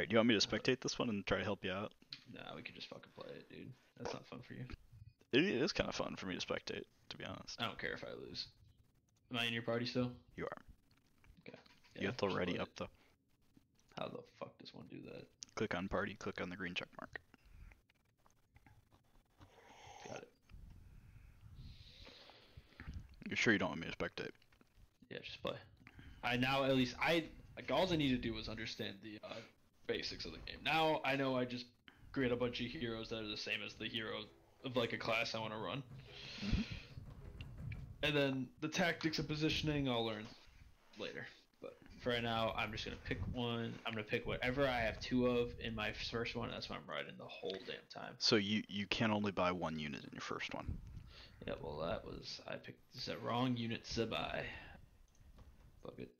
Alright, do you want me to spectate this one and try to help you out? Nah, we could just fucking play it, dude. That's not fun for you. It is kind of fun for me to spectate, to be honest. I don't care if I lose. Am I in your party still? You are. Yeah, you have to ready up though. How the fuck does one do that? Click on party, click on the green check mark. Got it. You're sure you don't want me to spectate? Yeah, just play. I now at least I like all I need to do was understand the uh, basics of the game. Now I know I just create a bunch of heroes that are the same as the hero of like a class I want to run. Mhm. And then the tactics and positioning I'll learn later. But for right now, I'm just gonna pick one. I'm gonna pick whatever I have two of in my first one. That's what I'm riding the whole damn time. So you you can only buy one unit in your first one. Yeah, well that was I picked the wrong unit to buy. Fuck it.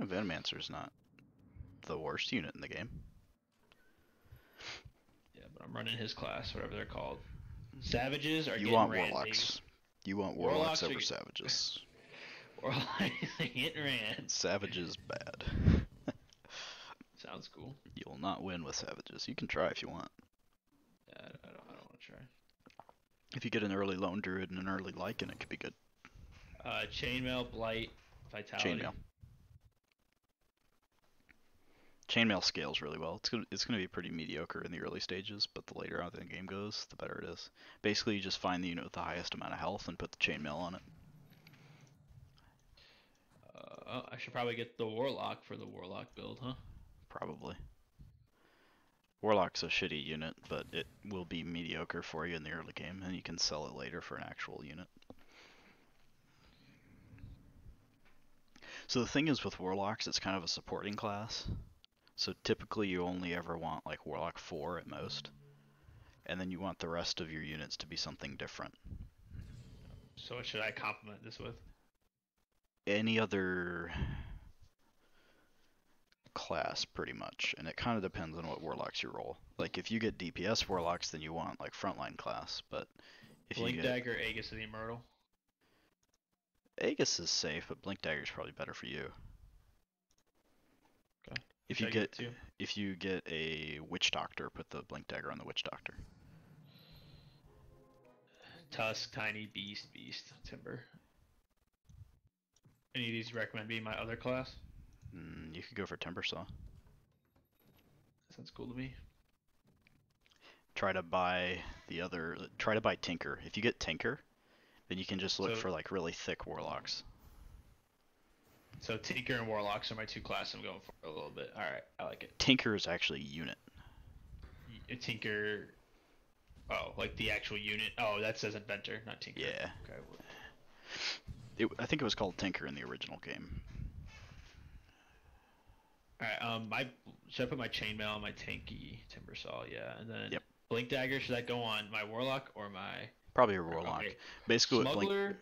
Venomancer's not the worst unit in the game. I'm running his class, whatever they're called. Savages are You want ran, warlocks. You want Warlocks warlocks over get- savages. Warlocks are getting ran. Savages bad. Sounds cool. you will not win with savages. You can try if you want. I don't, I don't, I don't want to try. If you get an early lone druid and an early Lycan, it could be good. Uh, chainmail, blight, vitality. Chainmail. Chainmail scales really well. It's gonna it's gonna be pretty mediocre in the early stages, but the later on the game goes, the better it is. Basically, you just find the unit with the highest amount of health and put the chainmail on it. Uh, I should probably get the warlock for the warlock build, huh? Probably. Warlock's a shitty unit, but it will be mediocre for you in the early game, and you can sell it later for an actual unit. So the thing is with Warlocks, it's kind of a supporting class. So typically you only ever want like Warlock 4 at most. And then you want the rest of your units to be something different. So what should I complement this with? Any other class pretty much, and it kind of depends on what warlocks you roll. Like if you get DPS warlocks, then you want like frontline class. But if Blink you get dagger, Aegis of the Immortal. Aegis is safe, but Blink Dagger is probably better for you. If you get if you get a Witch Doctor, put the Blink Dagger on the Witch Doctor. Tusk, Tiny, Beast, Beast, Timber. Any of these recommend being my other class? Mm, you could go for Timber Saw. Sounds cool to me. Try to buy the other. Try to buy Tinker. If you get Tinker, then you can just look So- for like really thick warlocks. So Tinker and Warlocks are my two classes I'm going for a little bit. Alright, I like it. Tinker is actually a unit. A Tinker. Oh, like the actual unit. Oh, that says Inventor, not Tinker. Yeah. Okay. It, I think it was called Tinker in the original game. Alright, um, my should I put my chainmail on my tanky timber saw? Yeah, and then Yep. blink dagger. Should that go on my warlock or my Probably a warlock. okay, Basically, what Blink smuggler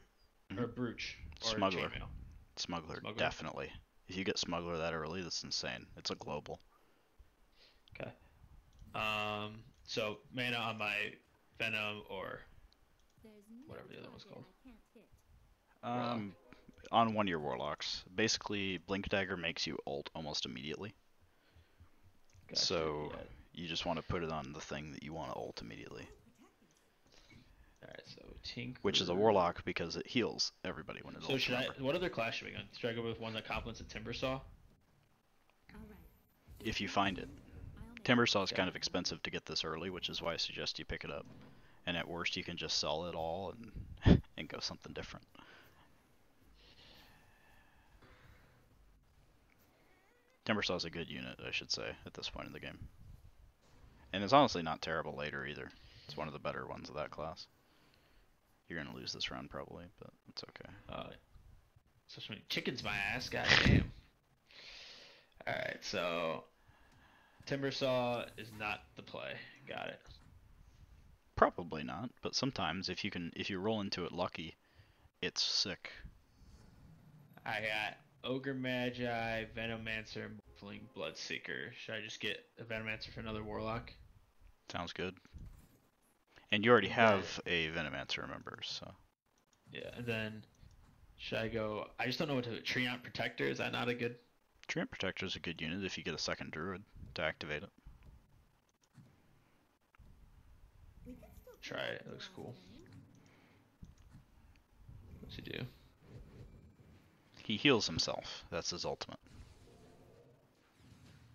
Mhm. or brooch or Smuggler. chainmail? Smuggler, Smuggler. definitely. If you get Smuggler that early, that's insane. It's a global. Okay. Um, so mana on my venom or Whatever the other one's called. Warlock. Um, on one of your warlocks, basically Blink Dagger makes you ult almost immediately. Gotcha, So yeah. you just want to put it on the thing that you want to ult immediately, Alright, so tinker. which is a warlock because it heals everybody when it So should I? What other class should we go? Should I go with one that complements a timber saw? If you find it, Timber Saw is Okay. kind of expensive to get this early, which is why I suggest you pick it up. And at worst, you can just sell it all and and go something different. Timber Saw is a good unit, I should say, at this point in the game. And it's honestly not terrible later either. It's one of the better ones of that class. You're gonna lose this round probably, but it's okay. Uh, so many chickens, my ass. God damn. Alright, so timber saw is not the play. Got it. Probably not, but sometimes if you can if you roll into it lucky, it's sick. I got ogre magi, venomancer, morphling, bloodseeker. Should I just get a venomancer for another warlock? Sounds good. And you already have a Venomancer, remember, so Yeah, and then should I go? I just don't know what to. Treant protector is that not a good? Treant Protector is a good unit if you get a second druid to activate it. Try it. It looks cool. What's he do? He heals himself. That's his ultimate.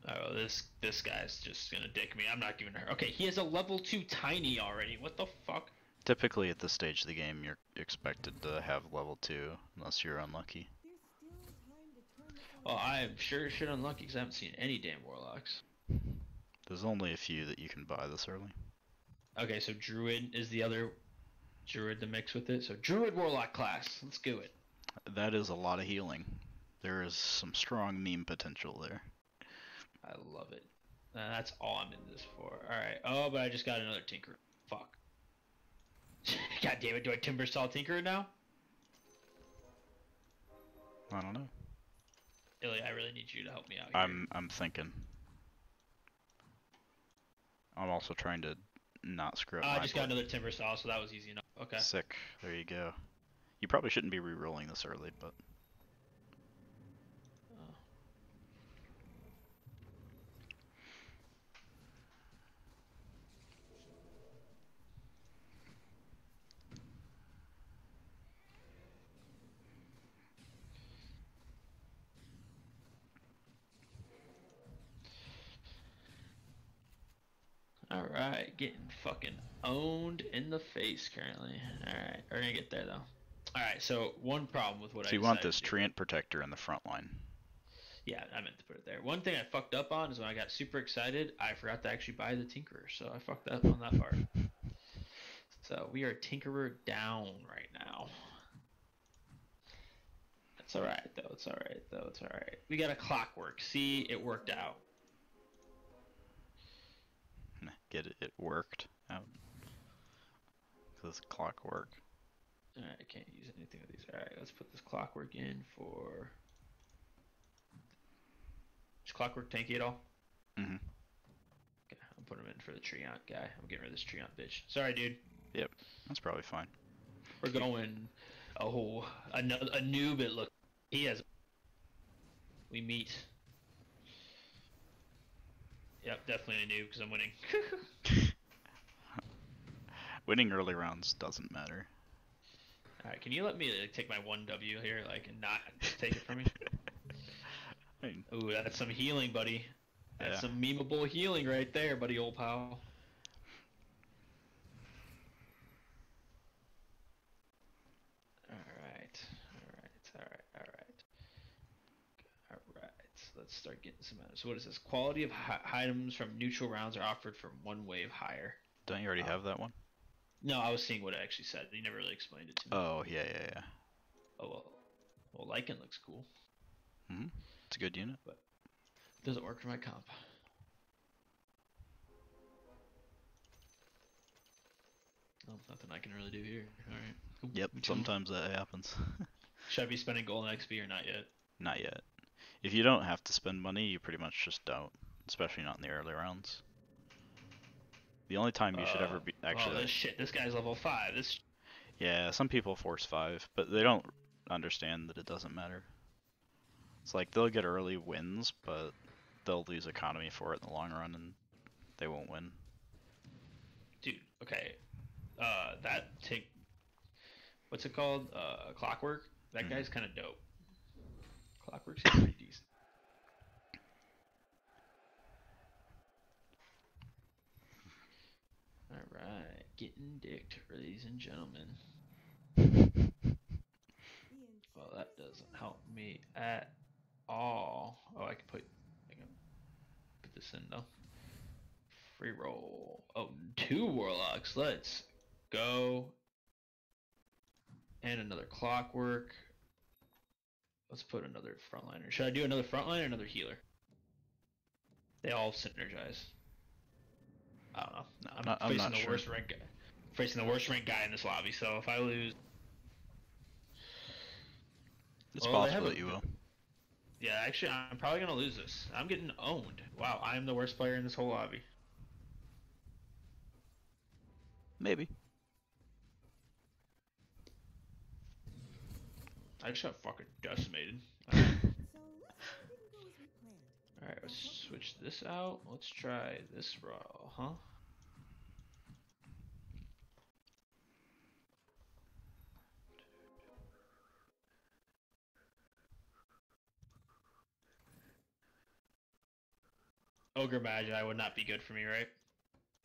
Oh, this this guy's just gonna dick me. I'm not giving her. Okay, he has a level two tiny already. What the fuck? Typically, at this stage of the game, you're expected to have level 2, unless you're unlucky. Well, I'm sure shit unlucky because I haven't seen any damn warlocks. There's only a few that you can buy this early. Okay, so druid is the other druid to mix with it. So druid warlock class. Let's do it. That is a lot of healing. There is some strong meme potential there. I love it. Uh, that's all I'm in this for. All right. Oh, but I just got another tinker. Fuck. God damn it! Do I timber saw tinker now? I don't know. Illy, I really need you to help me out. Here. I'm I'm thinking. I'm also trying to not screw up. Uh, I just got another timber saw, so that was easy enough. Okay. Sick. There you go. You probably shouldn't be re-rolling this early, but Oh. All right, getting fucking owned in the face currently. All right, we're gonna get there though. All right, so one problem with what so I you want this Treant Protector in the front line. Yeah, I meant to put it there. One thing I fucked up on is when I got super excited, I forgot to actually buy the Tinkerer, so I fucked up on that part. So we are Tinkerer down right now. That's alright though, it's alright though, it's alright. We got a clockwork. See, it worked out. Get it? Worked out. This clockwork. Alright, I can't use anything with these. Alright, let's put this clockwork in for. Is clockwork tanky at all? Mm Mhm. Okay, I'm putting him in for the Treant guy. I'm getting rid of this Treant bitch. Sorry, dude. Yep, that's probably fine. We're going. Oh, a, a noob. It look. He has. We meet. Yep, definitely a noob because I'm winning. Winning early rounds doesn't matter. All right, can you let me like, take my one W here, like, and not take it from me? I mean, Ooh, that's some healing, buddy. That's Yeah. some memeable healing right there, buddy, old pal. Alright, alright, alright, alright. Alright, let's start getting some. So, what is this? Quality of hi- items from neutral rounds are offered from one wave higher. don't you already Oh. have that one? No, I was seeing what it actually said. You never really explained it to me. Oh yeah, yeah, yeah. oh well. Well, Lycan looks cool. Hmm. It's a good unit. But it doesn't work for my comp. Oh, nothing I can really do here. Alright. Cool. Yep. Sometimes that happens. Should I be spending gold and XP or not yet? Not yet. If you don't have to spend money, you pretty much just don't. Especially not in the early rounds. The only time you should ever Uh, be oh, actually this shit. This guy's level 5. This. Yeah, some people force five, but they don't understand that it doesn't matter. It's like they'll get early wins, but they'll lose economy for it in the long run, and they won't win. Dude, okay. Uh, that take. What's it called? Uh, Clockwork? That Mhm. guy's kind of dope. Clockwork's pretty decent. Alright, getting dicked, ladies and gentlemen. Well, that doesn't help me at all. Oh, I can put, I can put this in though. Free roll. Oh, two warlocks. Let's go. And another clockwork. Let's put another frontliner. Should I do another frontliner or another healer? They all synergize. I don't know. I'm, not- I'm facing the sure. worst rank guy. Facing the worst rank guy in this lobby, so if I lose It's Well, possible that you will. Yeah, actually, I'm probably gonna lose this. I'm getting owned. Wow, I am the worst player in this whole lobby. Maybe. I just got fucking decimated. Alright, let's switch this out. Let's try this roll, huh? Ogre Magi would not be good for me, right?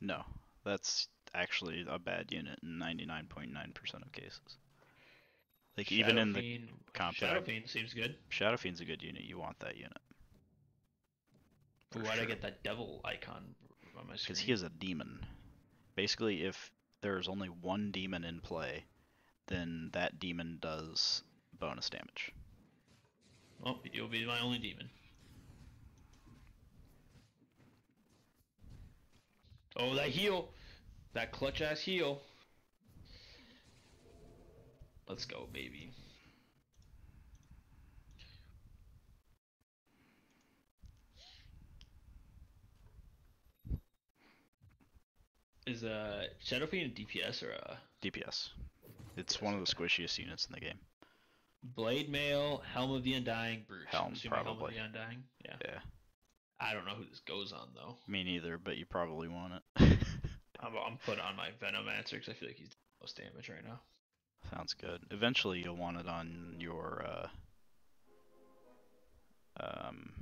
No, that's actually a bad unit in 99.9% of cases. Like even in the Fiend, comp Shadow I- Fiend seems good. Shadow Fiend's a good unit. You want that unit Ooh, why'd I get that devil icon on my screen? because he is a demon. Basically, if there's only one demon in play, then that demon does bonus damage. Oh, you'll be my only demon. Oh, that heal. That clutch ass heal. Let's go, baby. Is uh Shadow Fiend a DPS or a DPS. It's one of the squishiest units in the game. Blade Mail, Helm of the Undying, Brute? Helm, I'm Helm of probably. the Undying. Yeah. Yeah, I don't know who this goes on though. me neither, but you probably want it. I'm, I'm putting on my Venomancer because I feel like he's the most damage right now. Sounds good. Eventually, you'll want it on your uh, um,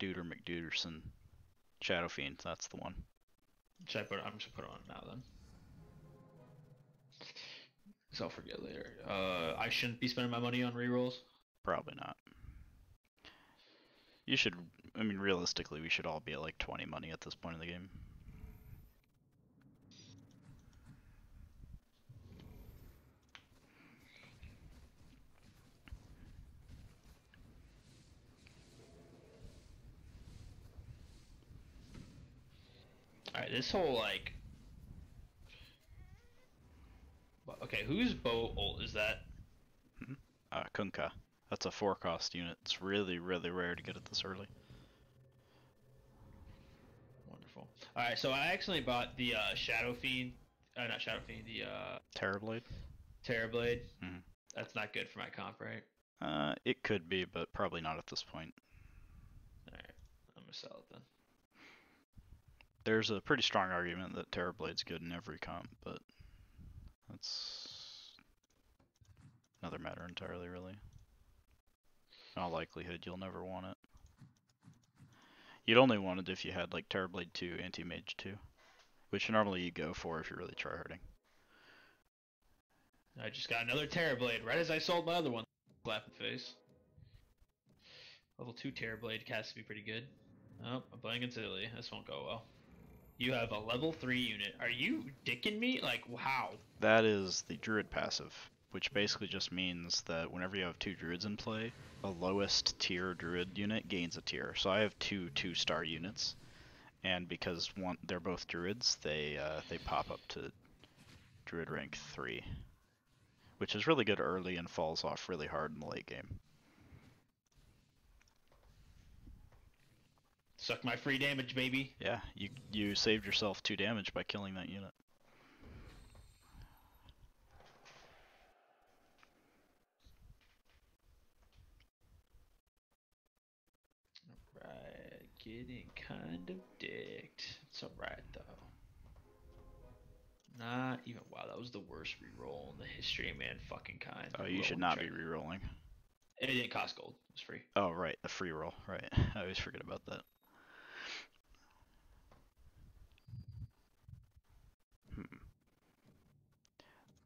Duder McDuderson Shadow Fiend. That's the one. Should I put? I'm just put it on now then. Cause I'll forget later. Uh, I shouldn't be spending my money on rerolls. Probably not. You should. I mean, realistically, we should all be at like 20 money at this point in the game. All right, this whole like. Okay, whose bow ult is that? Uh, Kunkka. That's a four cost unit. It's really, really rare to get it this early. Wonderful. All right, so I accidentally bought the uh, Shadow Fiend. Uh, not Shadow Fiend. The uh, Terrorblade? Terrorblade. Mhm. That's not good for my comp, right? Uh, it could be, but probably not at this point. All right, I'm gonna sell it then. There's a pretty strong argument that Terrorblade's good in every comp, but that's another matter entirely, really. In all likelihood, you'll never want it. You'd only want it if you had like Terrorblade 2, Anti-Mage 2, which normally you go for if you're really tryharding. I just got another Terrorblade right as I sold my other one. Clapping face. Level 2 Terrorblade has to be pretty good. Oh, I'm playing Illy. This won't go well. You have a level 3 unit. Are you dicking me? Like, how? That is the Druid passive, which basically just means that whenever you have two Druids in play, a lowest tier Druid unit gains a tier. So I have two two-star units, and because one they're both Druids, they uh, they pop up to Druid rank three, which is really good early and falls off really hard in the late game. Suck my free damage, baby. Yeah, you you saved yourself two damage by killing that unit. Right, getting kind of dicked. It's alright though. Not even. Wow, that was the worst reroll in the history of manfucking-kind. Oh, you should not check. be rerolling. It didn't cost gold. It was free. Oh, right, the free roll. Right, I always forget about that.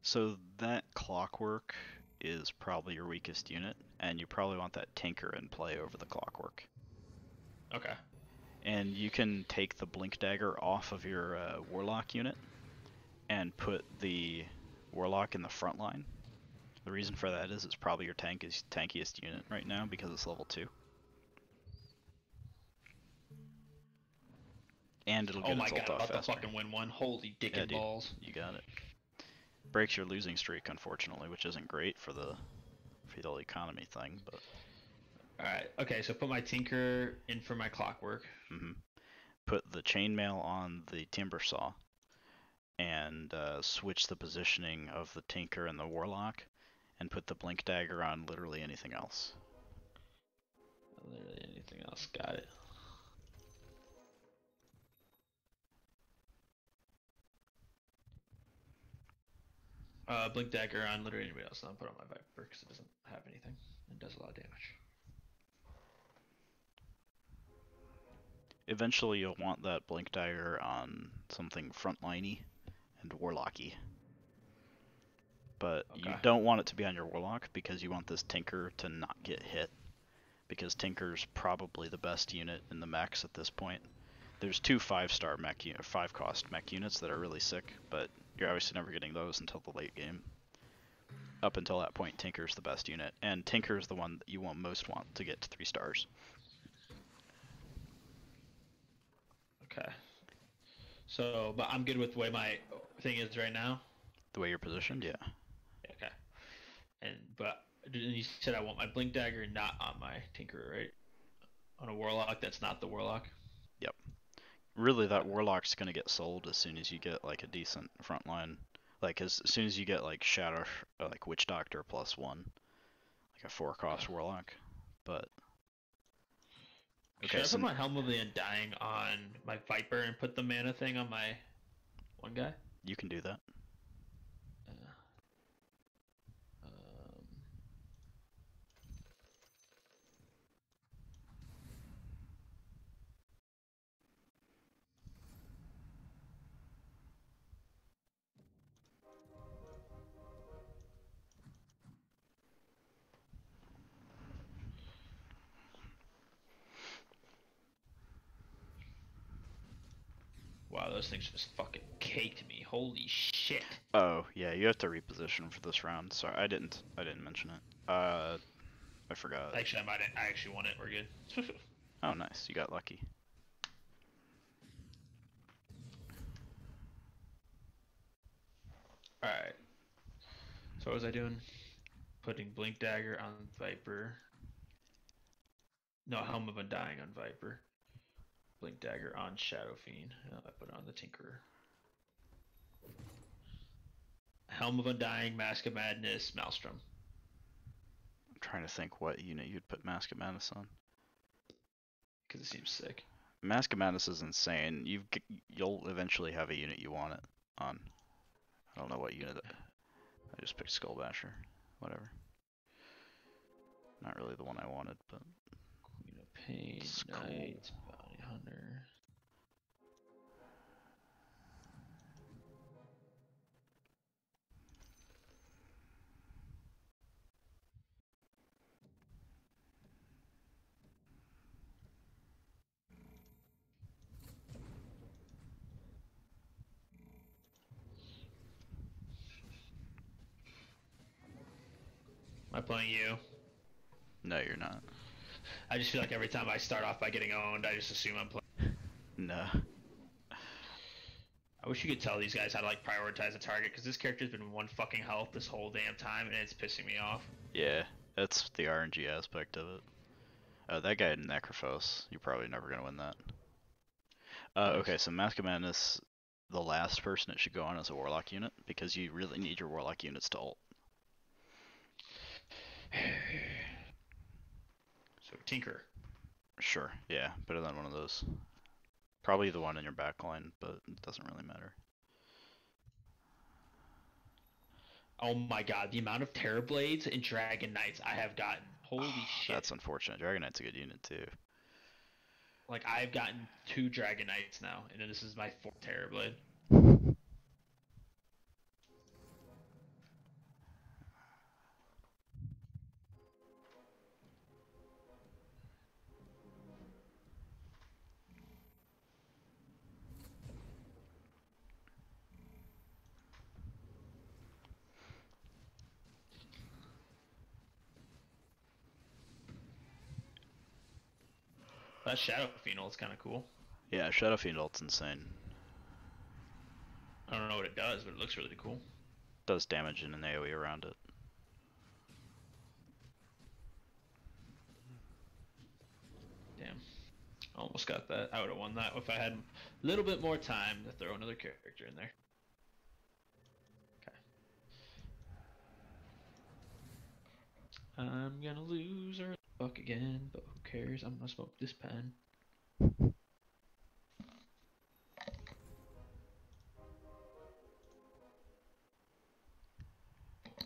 So that clockwork is probably your weakest unit, and you probably want that tinker in play over the clockwork. Okay. And you can take the blink dagger off of your uh, warlock unit and put the warlock in the front line. The reason for that is it's probably your tank is tankiest unit right now because it's level two. And it'll get Oh my its god, ult off about faster. to fucking win one. Holy dick Yeah, and dude. balls. You got it. Breaks your losing streak, unfortunately, which isn't great for the for the economy thing, but Alright, okay, so put my Tinker in for my Clockwork. hmm Put the chainmail on the timber saw, and uh, switch the positioning of the tinker and the warlock, and put the blink dagger on literally anything else. Literally anything else. Got it. Uh, Blink Dagger on literally anybody else. I'll put on my Viper because it doesn't have anything and does a lot of damage. Eventually, you'll want that blink dagger on something frontliney and warlocky. But you don't want it to be on your warlock because you want this tinker to not get hit. Because tinker's probably the best unit in the mechs at this point. There's two five-star mech, u- five cost mech units that are really sick, but you're obviously never getting those until the late game. Up until that point, Tinker's the best unit, and Tinker's the one that you want most want to get to three stars. Okay. So, but I'm good with the way my thing is right now. The way you're positioned, yeah. Okay. And but and you said I want my blink dagger not on my tinker, right? On a warlock that's not the warlock. Really that warlock's gonna get sold as soon as you get like a decent frontline. like as, as soon as you get like shadow like witch doctor plus one like a four cost warlock but Should okay I put my helm of the undying on my viper and put the mana thing on my one guy? you can do that those things just fucking caked me. Holy shit. oh yeah you have to reposition for this round sorry i didn't i didn't mention it uh i forgot Actually, I might. I actually won it. We're good. oh nice you got lucky All right. So what was I doing? Putting blink dagger on viper. No, helm of undying on viper. Blink dagger on shadow fiend. I put it on the tinkerer. Helm of undying, mask of madness, maelstrom. i'm trying to think what unit you'd put mask of madness on Because it seems sick. mask of madness is insane You've you'll eventually have a unit you want it on i don't know what unit I just picked Skull Basher. Whatever. Not really the one I wanted, but Queen of Pain, Skull. Knight, Hunter. I playing you? no, you're not. I just feel like every time I start off by getting owned, I just assume I'm playing. No. I wish you could tell these guys how to like prioritize a target because this character's been one fucking health this whole damn time and it's pissing me off. Yeah, that's the RNG aspect of it. Uh, that guy in Necrophos, you're probably never gonna win that. Uh, okay, so Mask of Madness, the last person it should go on is a Warlock unit because you really need your Warlock units to ult. So Tinker. Sure, yeah, better than one of those. Probably the one in your back line, but it doesn't really matter. Oh my god, the amount of Terror Blades and Dragon Knights I have gotten. Holy shit. That's unfortunate. Dragon Knight's a good unit too. Like I've gotten two Dragon Knights now, and then this is my fourth Terror Blade. That Shadow Phenol is kind of cool. Yeah, Shadow ult's insane. I don't know what it does, but it looks really cool. Does damage in an AoE around it. Damn. Almost got that. I would have won that if I had a little bit more time to throw another character in there. Okay. I'm gonna lose or fuck again, but cares? I'm gonna smoke this pen.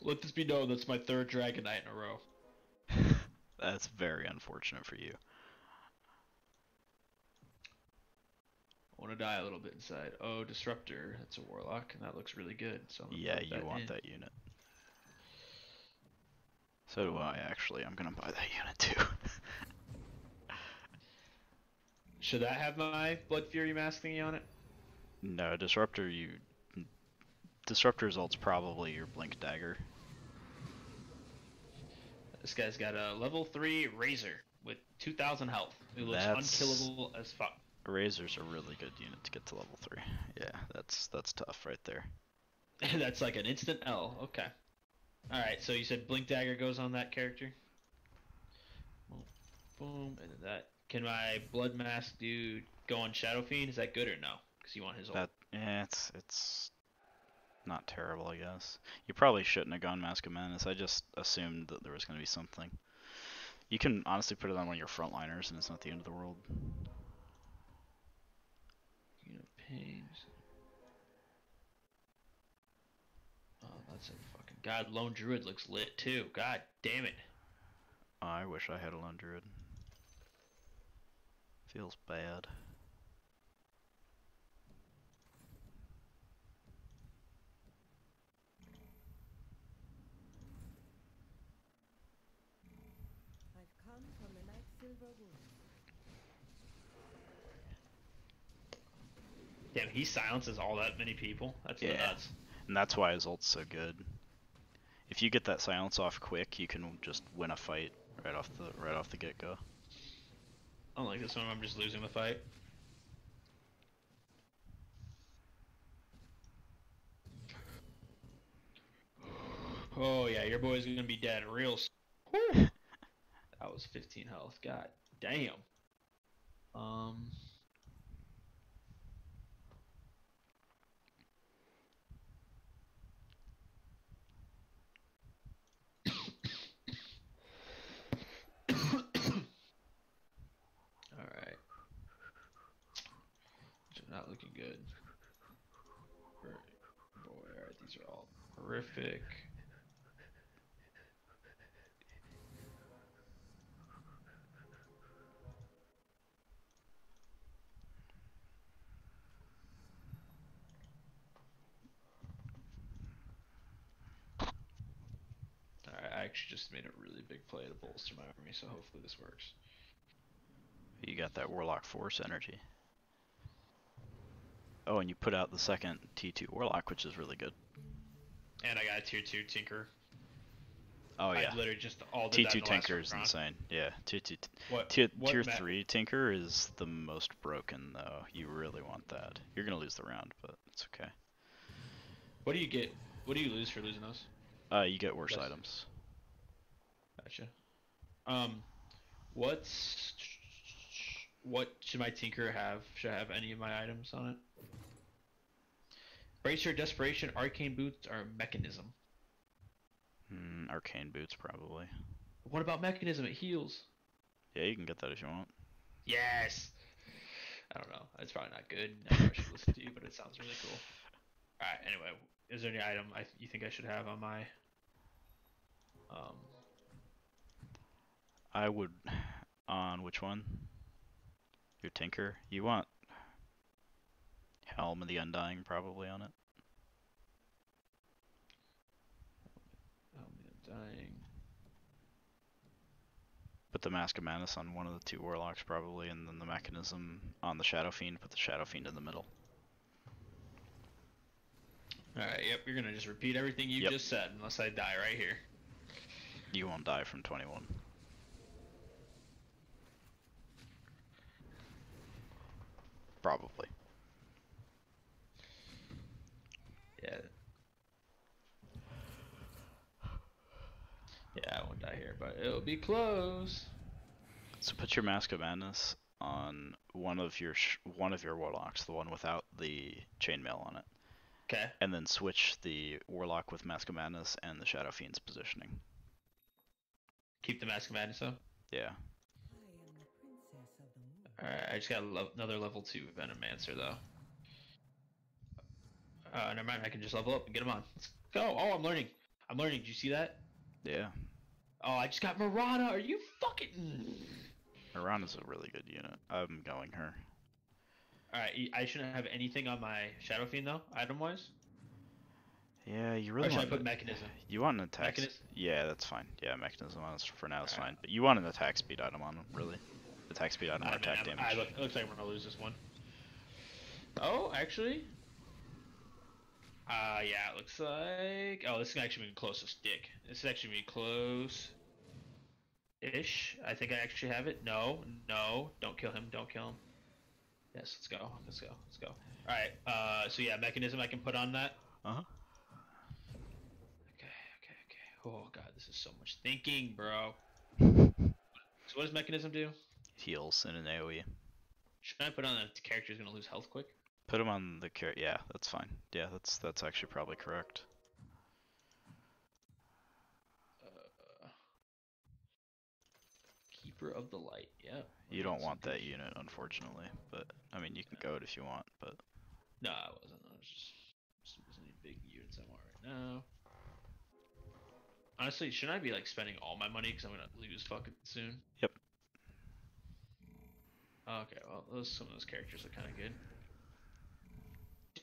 let this be known that's my third Dragon Knight in a row. That's very unfortunate for you. I want to die a little bit inside. Oh, Disruptor. That's a Warlock, and that looks really good. So Yeah, you want in. that unit. So do I, actually. I'm gonna buy that unit too. Should that have my Blood Fury mask thingy on it? no, Disruptor, you. Disruptor results probably your Blink Dagger. This guy's got a level 3 Razor with 2,000 health. It looks That's- unkillable as fuck. Razor's a really good unit to get to level 3. Yeah, that's that's tough right there. That's like an instant L. Okay. Alright, so you said Blink Dagger goes on that character? Boom, boom, and then that. Can my Blood Mask dude go on Shadow Fiend? Is that good or no? Because you want his ult. That yeah, it's it's not terrible, I guess. You probably shouldn't have gone Mask of Madness. I just assumed that there was going to be something. You can honestly put it on one of your frontliners, and it's not the end of the world. You know, pains. Oh, that's a fucking God. Lone Druid looks lit too. God damn it. I wish I had a Lone Druid. Feels bad. I've come from the Night Silver Woods. Damn, he silences all that many people. That's Yeah. nuts. And that's why his ult's so good. If you get that silence off quick, you can just win a fight right off the right off the get go. Unlike this one, I'm just losing the fight. Oh yeah, your boy's gonna be dead real. s- Whew. That was 15 health. God damn. Um. All right. Not looking good. Boy, all right, these are all horrific. Alright, I actually just made a really big play to bolster my army, so hopefully this works. You got that Warlock Force energy. Oh, and you put out the second T2 Warlock, which is really good. And I got a tier 2 Tinker. Oh I yeah, literally just all did T2 the last Tinker is insane. Yeah, tier What, tier, what tier three Tinker is the most broken though. You really want that. You're gonna lose the round, but it's okay. What do you get? What do you lose for losing those? Uh, you get worse items. Gotcha. Um, what's what should my tinker have? Should I have any of my items on it? Bracer, desperation, arcane boots, or mechanism? Mm, arcane boots probably. What about mechanism? It heals. Yeah, you can get that if you want. Yes. I don't know. It's probably not good. Never I should listen to you, but it sounds really cool. All right. Anyway, is there any item I you think I should have on my? Um, I would on which one? Your Tinker. You want Helm of the Undying probably on it. oh man, I'm dying. Put the Mask of Madness on one of the two Warlocks probably, and then the Mechanism on the Shadow Fiend. Put the Shadow Fiend in the middle. All right. Yep. You're gonna just repeat everything you Yep. just said, unless I die right here. You won't die from 21. Probably. Yeah. Yeah, I won't die here, but it'll be close. So put your Mask of Madness on one of your sh- one of your warlocks, the one without the chainmail on it, Okay. and then switch the warlock with Mask of Madness and the Shadow Fiend's positioning. Keep the Mask of Madness though. Yeah. I am the princess of the moon. Alright, I just got another level 2 Venomancer though. Uh, never mind, I can just level up and get him on. Let's go! Oh, I'm learning! I'm learning. Did you see that? Yeah. Oh, I just got Mirana. Are you fucking? Mirana's a really good unit. I'm going her. All right, I shouldn't have anything on my Shadow Fiend though, item wise. Yeah, you Or really want I put to- mechanism? You want an attack? Mechanism? Yeah, that's fine. Yeah, mechanism on us for now is Alright. fine. But you want an attack speed item on him, really. Attack speed item or I, mean, attack I'm- damage. I look, it looks like we're gonna lose this one. Oh, actually. Uh, yeah, it looks like. Oh, this is actually be close to stick. This is actually be close. Ish. I think I actually have it. No, no, don't kill him. Don't kill him. Yes, let's go. Let's go. Let's go. All right. Uh, so yeah, mechanism I can put on that. Uh huh. Okay, okay, okay. Oh god, this is so much thinking, bro. So what does mechanism do? Heals in an AoE. Should I put on that the character is gonna lose health quick? Put him on the car. Yeah, that's fine. Yeah, that's that's actually probably correct. Uh, Keeper of the Light. Yeah. You don't want that unit, unfortunately. But I mean, you can go it if you want. But No, I wasn't. I was just just wasn't any big units I want right now. Honestly, shouldn't I be like spending all my money because I'm gonna lose fucking soon? Yep. Okay, well, those some of those characters are kind of good.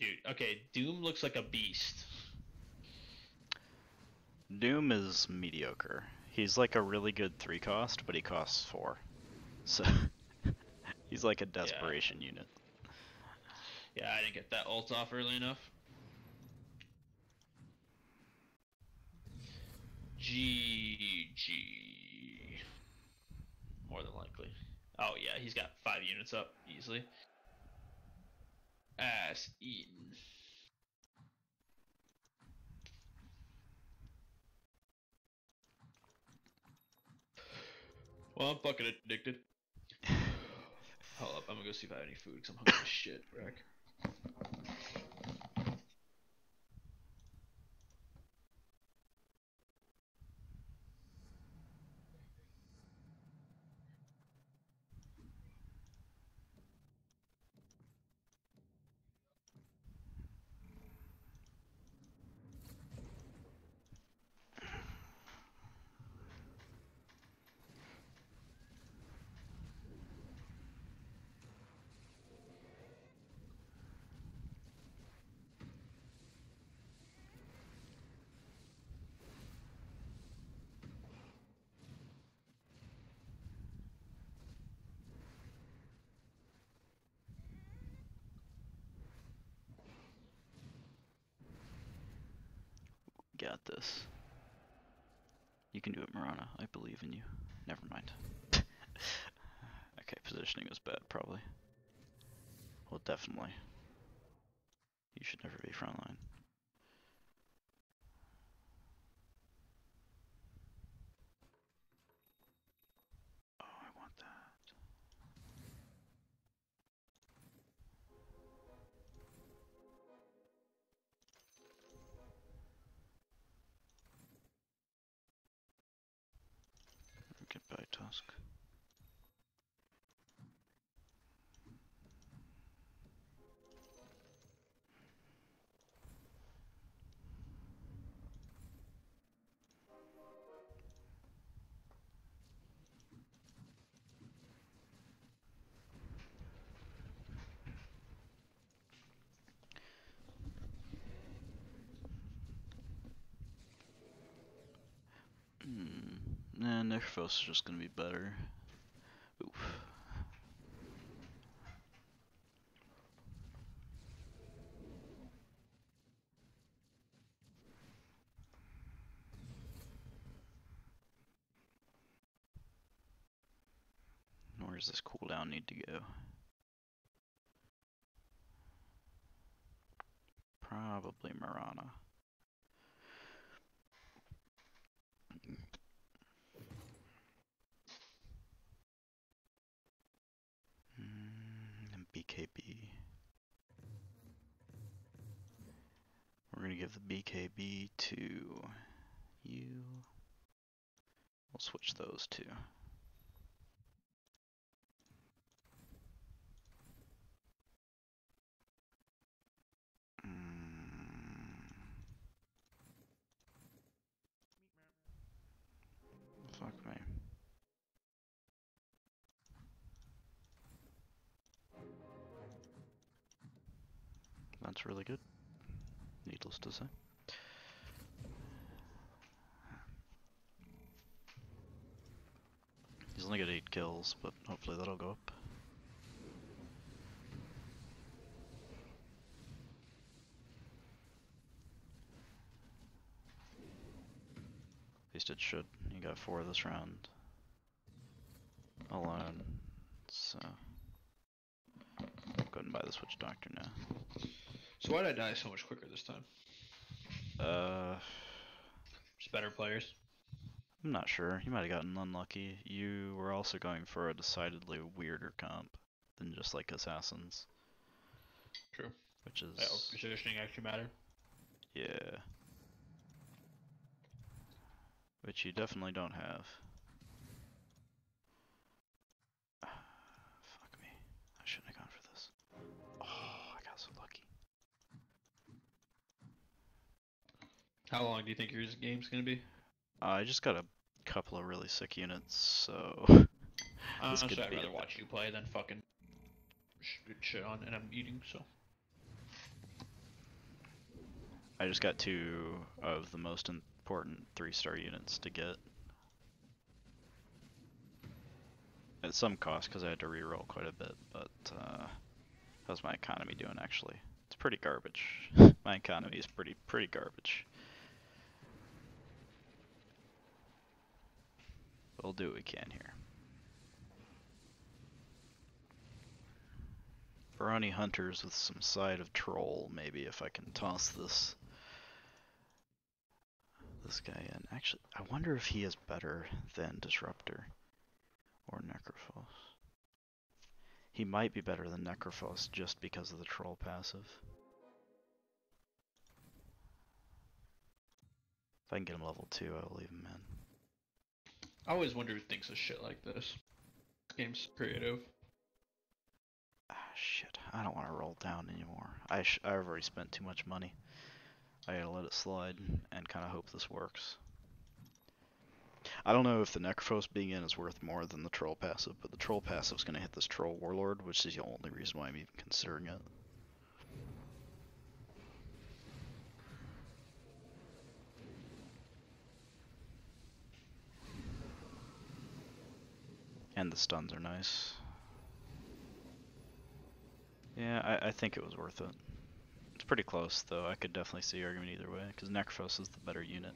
Dude, okay, Doom looks like a beast. Doom is mediocre. He's like a really good three cost, but he costs four. So he's like a desperation unit. Yeah, I didn't get that ult off early enough. GG. More than likely. Oh yeah, he's got five units up easily. Ass eaten. Well, I'm fucking addicted. Hold up, I'm gonna go see if I have any food because I'm hungry as shit, Rick. Got this. You can do it, Mirana. I believe in you. Never mind. okay, positioning was bad, probably. Well, definitely. You should never be frontline. Nah, Necrophos is just gonna be better. Oof. Where does this cooldown need to go? Probably Mirana. give the BKB to you. We'll switch those two. Mm. That's really good. Needless to say. He's only got 8 kills, but hopefully that'll go up. At least it should. He got 4 this round. Alone. So. Go ahead and buy the Witch Doctor now. So why did I die so much quicker this time? Uh, Just better players. I'm not sure. You might have gotten unlucky. You were also going for a decidedly weirder comp than just like assassins. True. Which is Yeah, positioning actually matter. yeah. Which you definitely don't have. How long do you think your game's gonna be? Uh, I just got a couple of really sick units, so This Honestly, could I'd rather watch you play than fucking shit on, and I'm eating, so. I just got two of the most important three star units to get. At some cost because I had to reroll quite a bit, but uh, how's my economy doing actually? It's pretty garbage. my economy is pretty pretty garbage. We'll do what we can here. Brawny hunters with some side of troll, maybe if I can toss this this guy in. Actually, I wonder if he is better than Disruptor or Necrophos. He might be better than Necrophos just because of the troll passive. If I can get him level 2, I will leave him in. I always wonder who thinks of shit like this. This game's creative. Ah, shit. I don't want to roll down anymore. I I've already spent too much money. I gotta let it slide and kind of hope this works. I don't know if the Necrophos being in is worth more than the Troll passive, but the Troll passive is gonna hit this Troll Warlord, which is the only reason why I'm even considering it. And the stuns are nice. Yeah, I, I think it was worth it. It's pretty close, though. I could definitely see argument either way, because Necrophos is the better unit.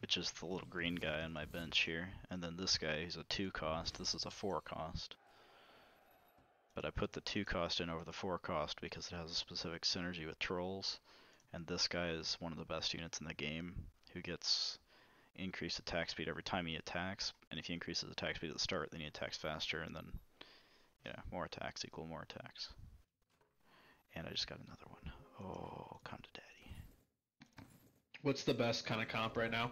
Which is the little green guy on my bench here. And then this guy, he's a 2 cost. This is a 4 cost. But I put the 2 cost in over the 4 cost because it has a specific synergy with trolls. And this guy is one of the best units in the game, who gets increased attack speed every time he attacks. And if he increases attack speed at the start, then he attacks faster, and then yeah, more attacks equal more attacks. And I just got another one. Oh, come to daddy. What's the best kind of comp right now?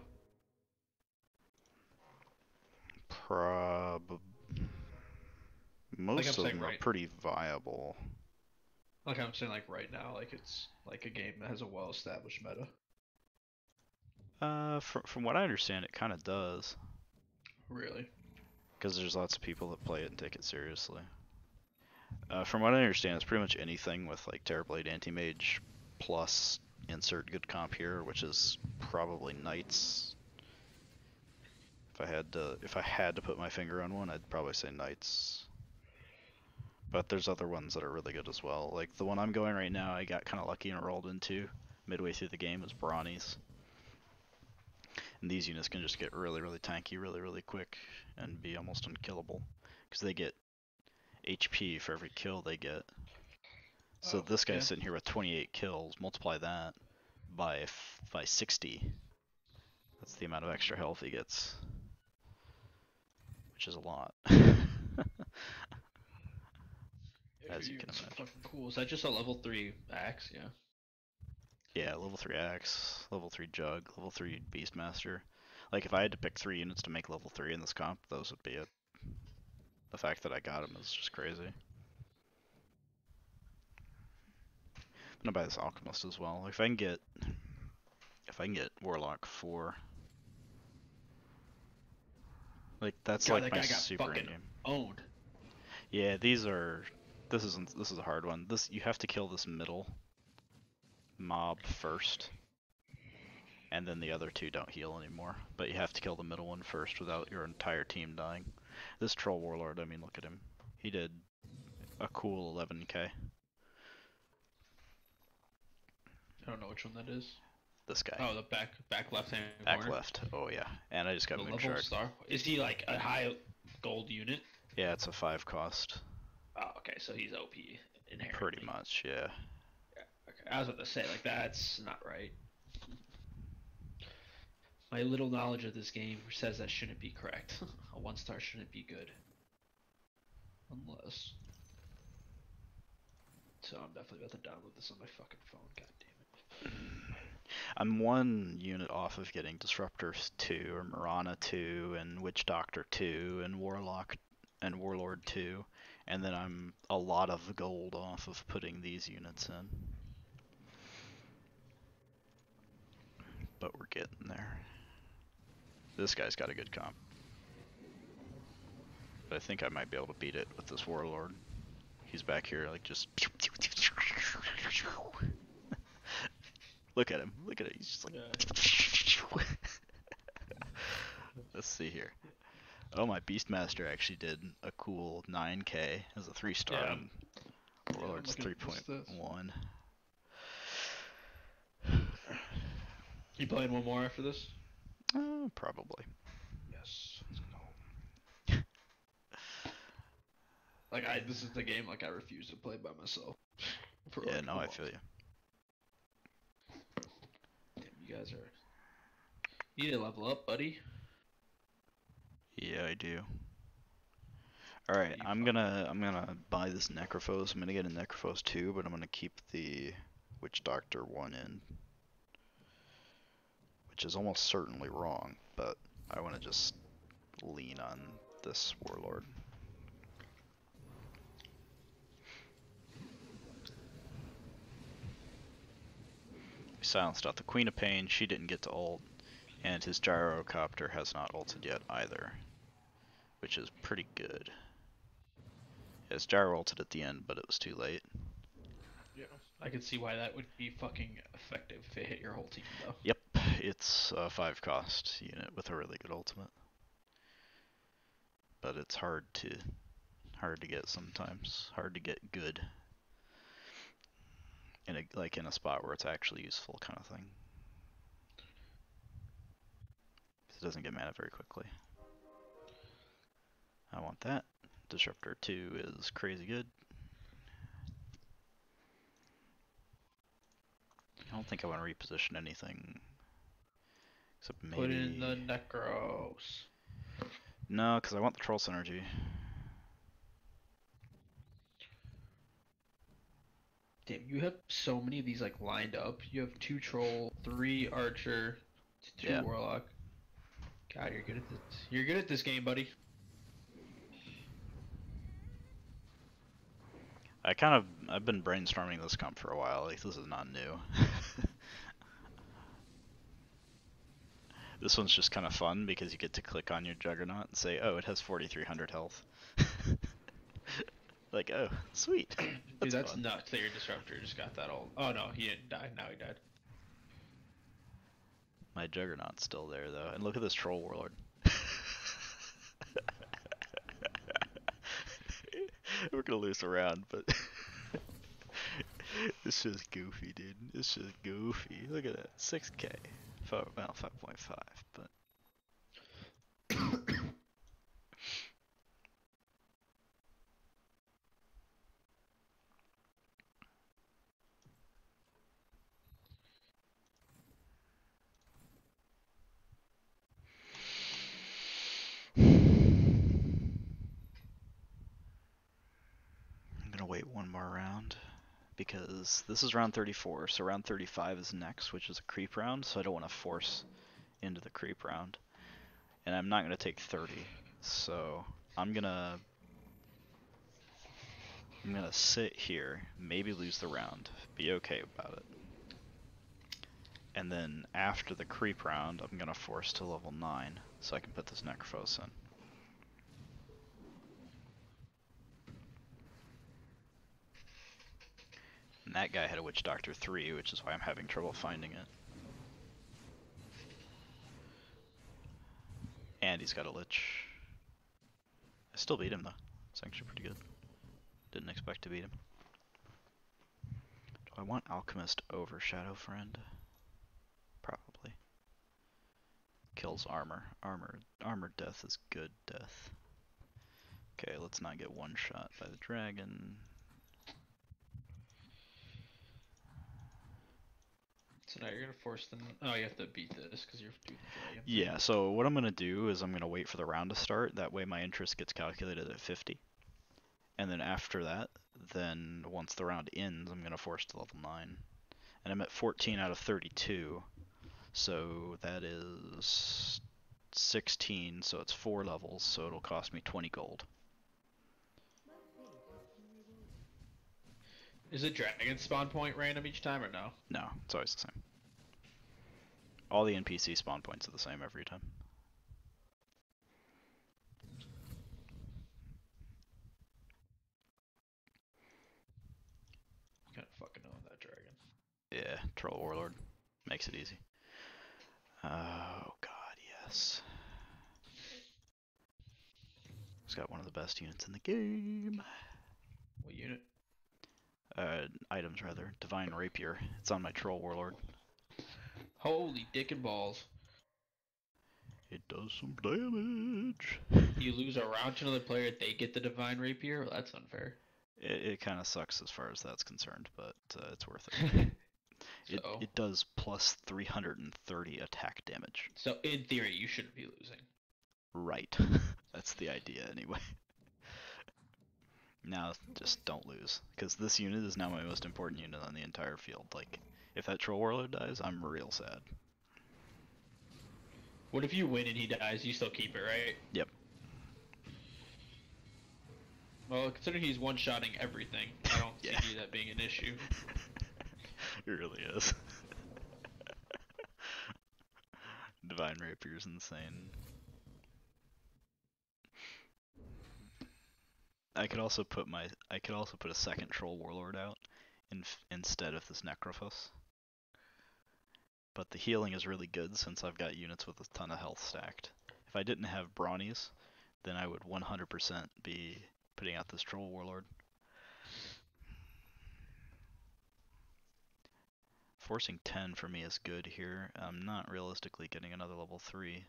Prob. Most of saying them are pretty viable. Like I'm saying, like right now, like it's like a game that has a well-established meta. Uh, from from what I understand, it kind of does, Really? because there's lots of people that play it and take it seriously. Uh, from what I understand, it's pretty much anything with like Terrorblade Anti-Mage plus insert good comp here, which is probably Knights. If I had to, if I had to put my finger on one, I'd probably say Knights. But there's other ones that are really good as well. Like the one I'm going right now, I got kind of lucky and rolled into midway through the game was Brawnies. And these units can just get really, really tanky, really, really quick, and be almost unkillable. Because they get HP for every kill they get. So Oh, this guy's yeah. sitting here with 28 kills. Multiply that by f- by 60. That's the amount of extra health he gets, which is a lot. As you can imagine. Fucking cool. Is that just a level three axe? Yeah. Yeah, level 3 axe, level 3 jug, level 3 beastmaster. Like if I had to pick three units to make level 3 in this comp, those would be it. The fact that I got them is just crazy. I'm gonna buy this alchemist as well. If I can get if I can get warlock 4 like that's God, like that my super fucking endgame. Owned. Yeah, these are This isn't. This is a hard one. This you have to kill this middle mob first, and then the other two don't heal anymore. But you have to kill the middle one first without your entire team dying. This troll warlord. I mean, look at him. He did a cool 11k. I don't know which one that is. This guy. Oh, the back back left hand Back corner. left. Oh yeah. And I just got The moon shard. star. Is he like a high gold unit? Yeah, it's a five cost. Oh, okay, so he's OP inherently. Pretty much. Yeah. I was about to say like that's not right. My little knowledge of this game says that shouldn't be correct. a one star shouldn't be good. Unless. So I'm definitely about to download this on my fucking phone. God damn it. I'm one unit off of getting Disruptors 2 or Mirana 2 and Witch Doctor 2 and Warlock and Warlord 2 and then I'm a lot of gold off of putting these units in. But we're getting there. This guy's got a good comp. But I think I might be able to beat it with this Warlord. He's back here like just Look at him. Look at it. He's just like Let's see here. Oh, my Beastmaster actually did a cool 9k as a 3 star. Yeah. and Warlord's looking at what's this? 3.1. You playing one more after this? Uh, probably. Yes. Like I, this is the game like I refuse to play by myself. Yeah, like, no, I feel you. Damn, you guys are. You need to level up, buddy. Yeah, I do. All right, I'm fuck. gonna I'm gonna buy this Necrophos. I'm gonna get a Necrophos too, but I'm gonna keep the Witch Doctor one in, which is almost certainly wrong. But I want to just lean on this Warlord. We silenced out the Queen of Pain. She didn't get to ult, and his Gyrocopter has not ulted yet either which is pretty good. His gyro ulted at the end, but it was too late. Yeah. I can see why that would be fucking effective if it hit your whole team though. Yep, it's a five cost unit with a really good ultimate. But it's hard to hard to get sometimes. Hard to get good. In a like in a spot where it's actually useful kind of thing. it doesn't get mana very quickly. I want that. Disruptor 2 is crazy good. I don't think I want to reposition anything. Maybe. Put in the Necros. No, because I want the troll synergy. Damn, you have so many of these like lined up. You have two troll, three archer, two Yeah. warlock. God, you're good at this. You're good at this game, buddy. I kind of I've been brainstorming this comp for a while. Like this is not new. This one's just kind of fun because you get to click on your juggernaut and say, "Oh, it has 4,300 health." like, oh, sweet. That's Dude, that's fun. nuts that your disruptor just got that old. Oh no, he didn't die. Now he died. My juggernaut's still there though, and look at this troll warlord. We're gonna lose a round, but it's just goofy, dude. It's just goofy. Look at that, 6k, 4, well, 5.5. because this is round 34, so round 35 is next, which is a creep round, so I don't want to force into the creep round. And I'm not gonna take 30, so I'm gonna I'm gonna sit here, maybe lose the round, be okay about it. And then after the creep round, I'm gonna force to level 9, so I can put this Necrophos in. That guy had a Witch Doctor 3, which is why I'm having trouble finding it. And he's got a Lich. I still beat him though. It's actually pretty good. Didn't expect to beat him. Do I want Alchemist over Shadow Fiend? Probably. Kills armor. Armor armor death is good death. Okay, let's not get one shot by the dragon. So now you're gonna force them. Oh, you have to beat this because you're doing the. Yeah, so what I'm gonna do is I'm gonna wait for the round to start. That way my interest gets calculated at 50. And then after that, then once the round ends, I'm gonna force to level 9. And I'm at 14 out of 32. So that is 16, so it's 4 levels, so it'll cost me 20 gold. Is it dragon spawn point random each time or no? No, it's always the same. All the NPC spawn points are the same every time. Kind of fucking know that dragon. Yeah, Troll Warlord. Makes it easy. Oh god, yes. He's got one of the best units in the game. What unit? Uh, items rather. Divine Rapier. It's on my Troll Warlord. Holy dick and balls! It does some damage. You lose a round to another player, they get the divine rapier. Well, that's unfair. It, it kind of sucks as far as that's concerned, but uh, it's worth it. It, so, it does plus 330 attack damage. so in theory, you shouldn't be losing. Right. That's the idea anyway. Now just don't lose, because this unit is now my most important unit on the entire field. Like, if that Troll Warlord dies, I'm real sad. What if you win and he dies? You still keep it, right? Yep. Well, considering he's one-shotting everything, I don't Yeah. see that being an issue. it really is. Divine Rapier's insane. I could also put my I could also put a second Troll Warlord out in, instead of this Necrophos. But the healing is really good since I've got units with a ton of health stacked. If I didn't have Brawnies, then I would 100% be putting out this Troll Warlord. Forcing 10 for me is good here. I'm not realistically getting another level 3.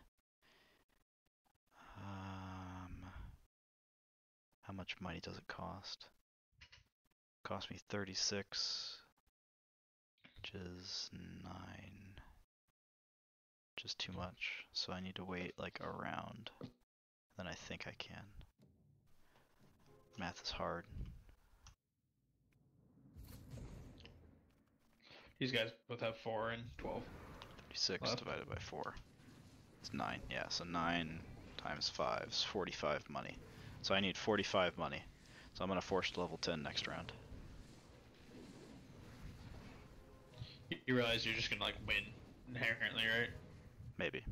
How much money does it cost? Cost me 36, which is 9. Which is too much, so I need to wait like a round. Then I think I can. Math is hard. These guys both have four and twelve. 36 Left. divided by 4. It's 9. Yeah, so 9 times 5 is 45 money. So I need 45 money. So I'm going to force to level 10 next round. You- realize you're just gonna like win inherently, right? Maybe.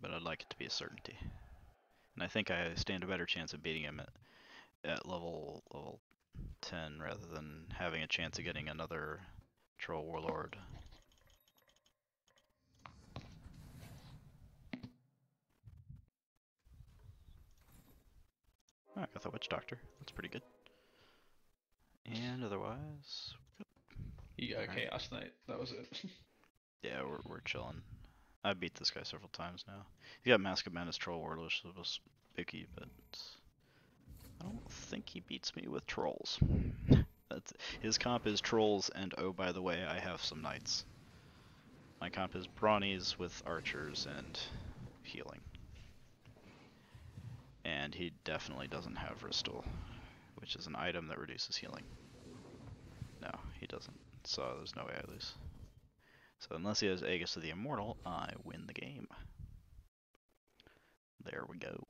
But I'd like it to be a certainty. And I think I stand a better chance of beating him at, at level level 10 rather than having a chance of getting another Troll Warlord. Oh, I got the Witch Doctor. That's pretty good. And otherwise, You got Alright. Chaos Knight. That was it. Yeah, we're we're chilling. I beat this guy several times now. He got Mask of Madness Troll Warlord, which was picky, but I don't think he beats me with trolls. That's his comp is trolls, and oh by the way, I have some knights. My comp is brawnies with archers and healing. And he definitely doesn't have Ristul, which is an item that reduces healing. No, he doesn't. So there's no way I lose. So unless he has Aegis of the Immortal, I win the game. There we go.